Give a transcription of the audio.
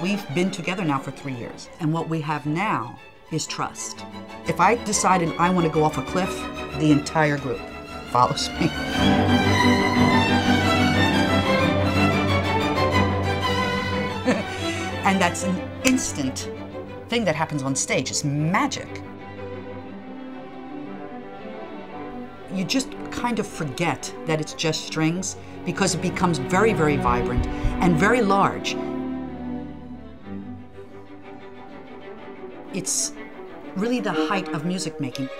We've been together now for three years, and what we have now is trust. If I decided I want to go off a cliff, the entire group follows me. and that's an instant thing that happens on stage. It's magic. You just kind of forget that it's just strings because it becomes very, very vibrant and very large. It's really the height of music making.